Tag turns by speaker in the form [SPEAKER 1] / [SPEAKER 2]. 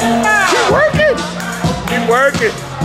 [SPEAKER 1] Keep working. Keep working.